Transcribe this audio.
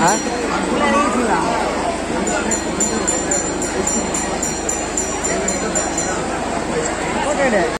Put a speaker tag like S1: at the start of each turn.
S1: 啊？
S2: 出来了一出了。我这儿的。